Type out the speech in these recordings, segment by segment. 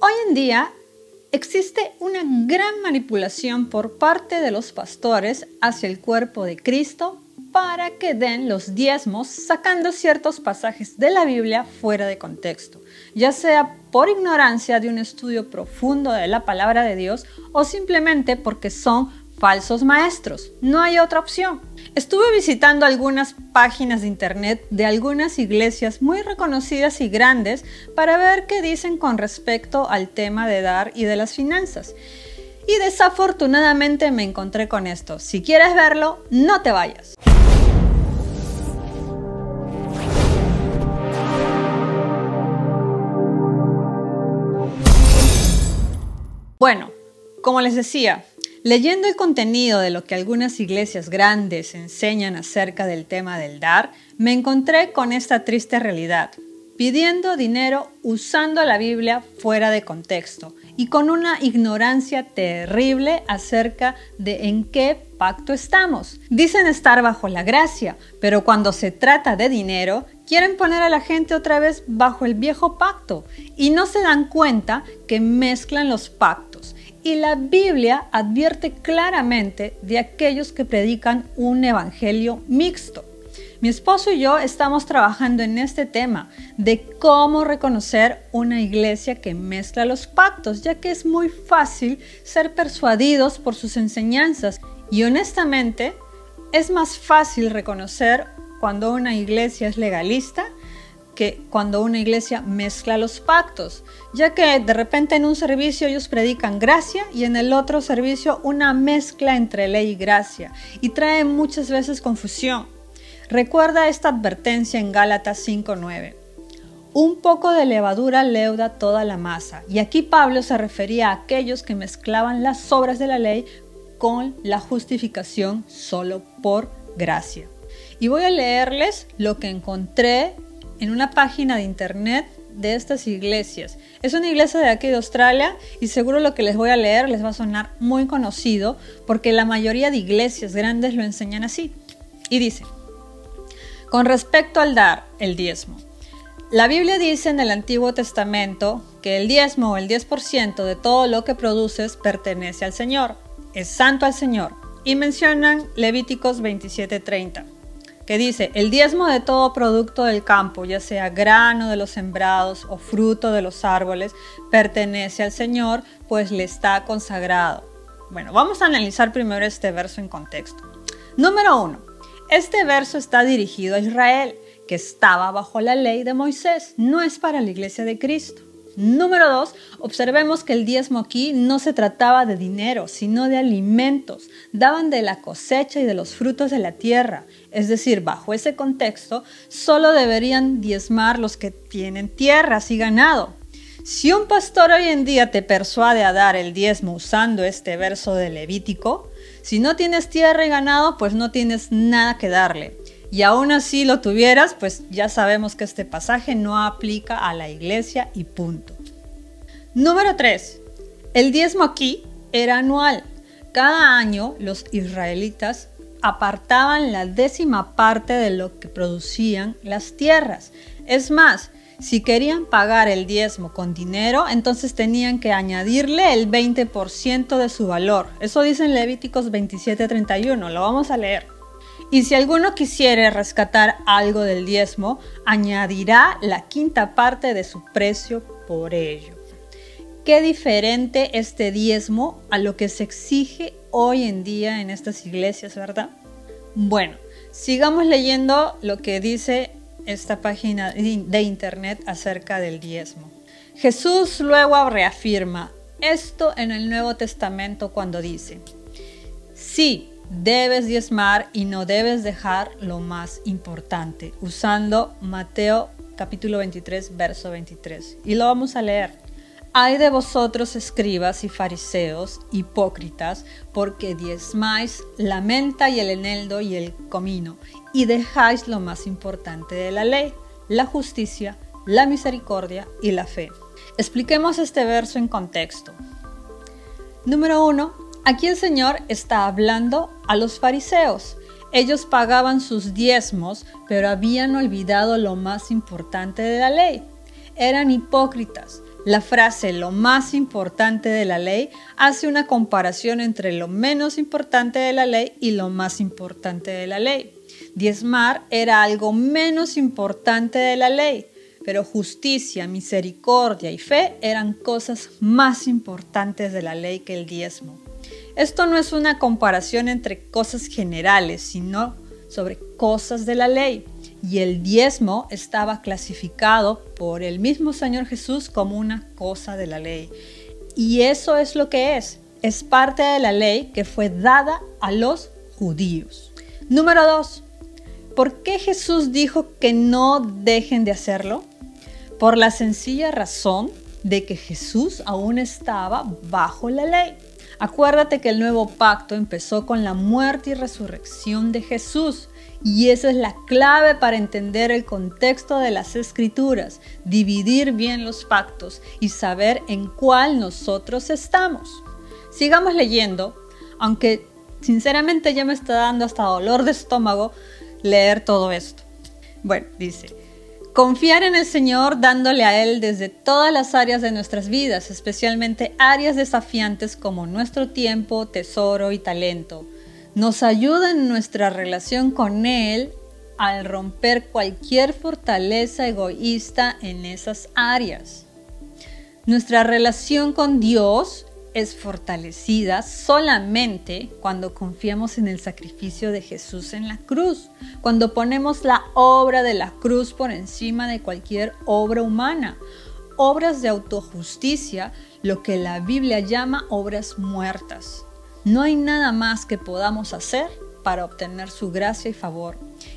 Hoy en día existe una gran manipulación por parte de los pastores hacia el cuerpo de Cristo para que den los diezmos sacando ciertos pasajes de la Biblia fuera de contexto, ya sea por ignorancia de un estudio profundo de la palabra de Dios o simplemente porque son falsos maestros. No hay otra opción. Estuve visitando algunas páginas de internet de algunas iglesias muy reconocidas y grandes para ver qué dicen con respecto al tema de dar y de las finanzas. Y desafortunadamente me encontré con esto. Si quieres verlo, no te vayas. Bueno, como les decía, leyendo el contenido de lo que algunas iglesias grandes enseñan acerca del tema del dar, me encontré con esta triste realidad, pidiendo dinero usando la Biblia fuera de contexto y con una ignorancia terrible acerca de en qué pacto estamos. Dicen estar bajo la gracia, pero cuando se trata de dinero, quieren poner a la gente otra vez bajo el viejo pacto y no se dan cuenta que mezclan los pactos. Y la Biblia advierte claramente de aquellos que predican un evangelio mixto. Mi esposo y yo estamos trabajando en este tema de cómo reconocer una iglesia que mezcla los pactos, ya que es muy fácil ser persuadidos por sus enseñanzas y honestamente es más fácil reconocer cuando una iglesia es legalista que cuando una iglesia mezcla los pactos, ya que de repente en un servicio ellos predican gracia y en el otro servicio una mezcla entre ley y gracia y trae muchas veces confusión. Recuerda esta advertencia en Gálatas 5:9. Un poco de levadura leuda toda la masa. Y aquí Pablo se refería a aquellos que mezclaban las obras de la ley con la justificación solo por gracia. Y voy a leerles lo que encontré en una página de internet de estas iglesias. Es una iglesia de aquí de Australia y seguro lo que les voy a leer les va a sonar muy conocido porque la mayoría de iglesias grandes lo enseñan así. Y dice, con respecto al dar el diezmo. La Biblia dice en el Antiguo Testamento que el diezmo o el 10% de todo lo que produces pertenece al Señor, es santo al Señor. Y mencionan Levíticos 27:30, que dice, el diezmo de todo producto del campo, ya sea grano de los sembrados o fruto de los árboles, pertenece al Señor, pues le está consagrado. Bueno, vamos a analizar primero este verso en contexto. Número 1. Este verso está dirigido a Israel, que estaba bajo la ley de Moisés, no es para la iglesia de Cristo. Número dos, observemos que el diezmo aquí no se trataba de dinero, sino de alimentos. Daban de la cosecha y de los frutos de la tierra. Es decir, bajo ese contexto, solo deberían diezmar los que tienen tierras y ganado. Si un pastor hoy en día te persuade a dar el diezmo usando este verso de Levítico, si no tienes tierra y ganado, pues no tienes nada que darle. Y aún así lo tuvieras, pues ya sabemos que este pasaje no aplica a la iglesia y punto. Número 3. El diezmo aquí era anual. Cada año los israelitas apartaban la décima parte de lo que producían las tierras. Es más, si querían pagar el diezmo con dinero, entonces tenían que añadirle el 20% de su valor. Eso dice en Levíticos 27:31, lo vamos a leer. Y si alguno quisiere rescatar algo del diezmo, añadirá la quinta parte de su precio por ello. Qué diferente este diezmo a lo que se exige hoy en día en estas iglesias, ¿verdad? Bueno, sigamos leyendo lo que dice esta página de internet acerca del diezmo. Jesús luego reafirma esto en el Nuevo Testamento cuando dice, sí, debes diezmar y no debes dejar lo más importante, usando Mateo capítulo 23, verso 23. Y lo vamos a leer. Hay de vosotros escribas y fariseos, hipócritas, porque diezmáis la menta y el eneldo y el comino, y dejáis lo más importante de la ley, la justicia, la misericordia y la fe. Expliquemos este verso en contexto. Número uno, aquí el Señor está hablando a los fariseos. Ellos pagaban sus diezmos, pero habían olvidado lo más importante de la ley. Eran hipócritas La frase lo más importante de la ley hace una comparación entre lo menos importante de la ley y lo más importante de la ley. Diezmar era algo menos importante de la ley, pero justicia, misericordia y fe eran cosas más importantes de la ley que el diezmo. Esto no es una comparación entre cosas generales, sino sobre cosas de la ley. Y el diezmo estaba clasificado por el mismo Señor Jesús como una cosa de la ley. Y eso es lo que es. Es parte de la ley que fue dada a los judíos. Número dos. ¿Por qué Jesús dijo que no dejen de hacerlo? Por la sencilla razón de que Jesús aún estaba bajo la ley. Acuérdate que el nuevo pacto empezó con la muerte y resurrección de Jesús. Y esa es la clave para entender el contexto de las escrituras, dividir bien los pactos y saber en cuál nosotros estamos. Sigamos leyendo, aunque sinceramente ya me está dando hasta dolor de estómago leer todo esto. Bueno, dice, Confiar en el Señor dándole a Él desde todas las áreas de nuestras vidas, especialmente áreas desafiantes como nuestro tiempo, tesoro y talento. Nos ayuda en nuestra relación con Él al romper cualquier fortaleza egoísta en esas áreas. Nuestra relación con Dios es fortalecida solamente cuando confiamos en el sacrificio de Jesús en la cruz, cuando ponemos la obra de la cruz por encima de cualquier obra humana, obras de autojusticia, lo que la Biblia llama obras muertas. No hay nada más que podamos hacer para obtener su gracia y favor,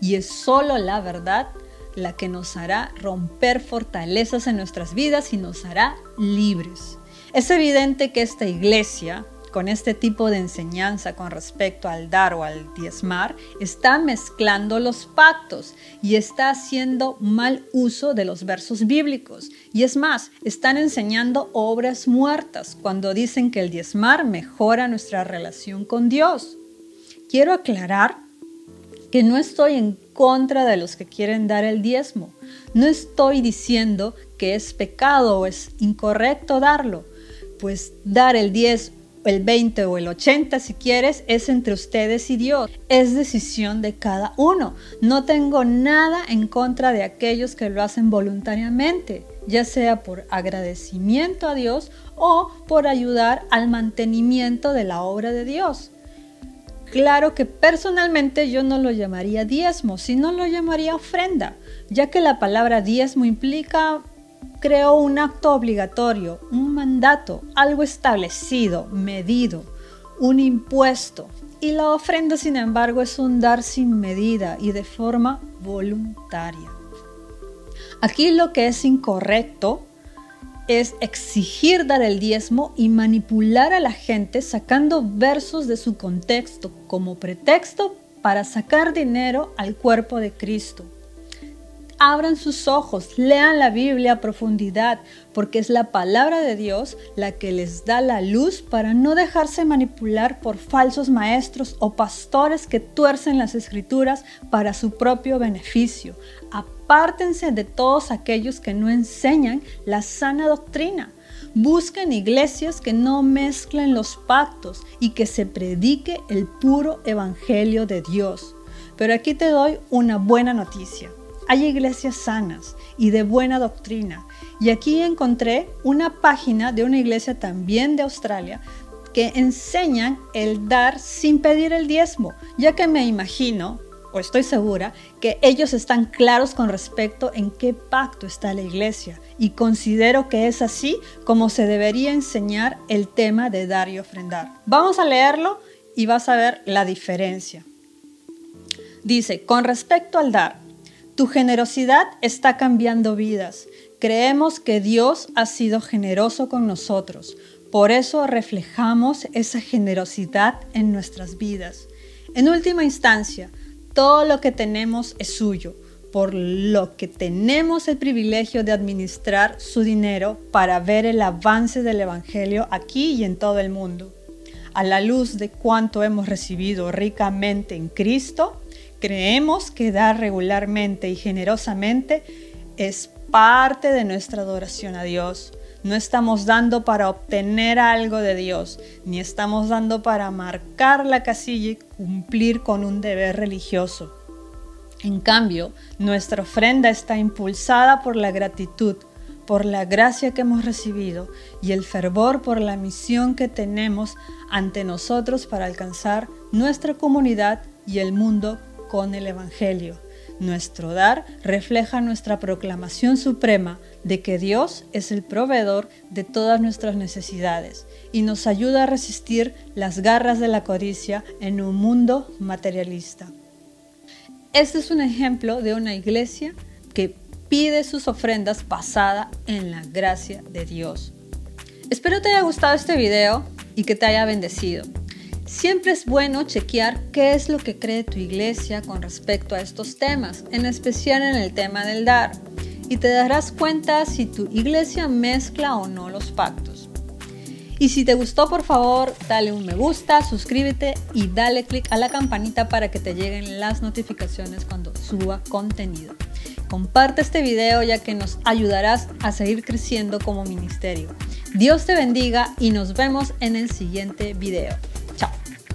y es solo la verdad la que nos hará romper fortalezas en nuestras vidas y nos hará libres. Es evidente que esta iglesia, con este tipo de enseñanza con respecto al dar o al diezmar, está mezclando los pactos y está haciendo mal uso de los versos bíblicos. Y es más, están enseñando obras muertas cuando dicen que el diezmar mejora nuestra relación con Dios. Quiero aclarar que no estoy en contra de los que quieren dar el diezmo. No estoy diciendo que es pecado o es incorrecto darlo pues dar el 10, el 20 o el 80 si quieres, es entre ustedes y Dios. Es decisión de cada uno. No tengo nada en contra de aquellos que lo hacen voluntariamente, ya sea por agradecimiento a Dios o por ayudar al mantenimiento de la obra de Dios. Claro que personalmente yo no lo llamaría diezmo, sino lo llamaría ofrenda, ya que la palabra diezmo implica creó un acto obligatorio, un mandato, algo establecido, medido, un impuesto. Y la ofrenda, sin embargo, es un dar sin medida y de forma voluntaria. Aquí lo que es incorrecto es exigir dar el diezmo y manipular a la gente sacando versos de su contexto como pretexto para sacar dinero al cuerpo de Cristo abran sus ojos, lean la Biblia a profundidad, porque es la palabra de Dios la que les da la luz para no dejarse manipular por falsos maestros o pastores que tuercen las escrituras para su propio beneficio. Apártense de todos aquellos que no enseñan la sana doctrina. Busquen iglesias que no mezclen los pactos y que se predique el puro evangelio de Dios. Pero aquí te doy una buena noticia. Hay iglesias sanas y de buena doctrina. Y aquí encontré una página de una iglesia también de Australia que enseñan el dar sin pedir el diezmo, ya que me imagino, o estoy segura, que ellos están claros con respecto en qué pacto está la iglesia y considero que es así como se debería enseñar el tema de dar y ofrendar. Vamos a leerlo y vas a ver la diferencia. Dice, con respecto al dar, tu generosidad está cambiando vidas. Creemos que Dios ha sido generoso con nosotros. Por eso reflejamos esa generosidad en nuestras vidas. En última instancia, todo lo que tenemos es suyo, por lo que tenemos el privilegio de administrar su dinero para ver el avance del Evangelio aquí y en todo el mundo. A la luz de cuánto hemos recibido ricamente en Cristo, Creemos que dar regularmente y generosamente es parte de nuestra adoración a Dios. no estamos dando para obtener algo de Dios, ni estamos dando para marcar la casilla y cumplir con un deber religioso. En cambio, nuestra ofrenda está impulsada por la gratitud, por la gracia que hemos recibido y el fervor por la misión que tenemos ante nosotros para alcanzar nuestra comunidad y el mundo con el Evangelio. Nuestro dar refleja nuestra proclamación suprema de que Dios es el proveedor de todas nuestras necesidades y nos ayuda a resistir las garras de la codicia en un mundo materialista. Este es un ejemplo de una iglesia que pide sus ofrendas basada en la gracia de Dios. Espero te haya gustado este video y que te haya bendecido. Siempre es bueno chequear qué es lo que cree tu iglesia con respecto a estos temas, en especial en el tema del dar, y te darás cuenta si tu iglesia mezcla o no los pactos. Y si te gustó, por favor, dale un me gusta, suscríbete y dale click a la campanita para que te lleguen las notificaciones cuando suba contenido. Comparte este video ya que nos ayudarás a seguir creciendo como ministerio. Dios te bendiga y nos vemos en el siguiente video. し。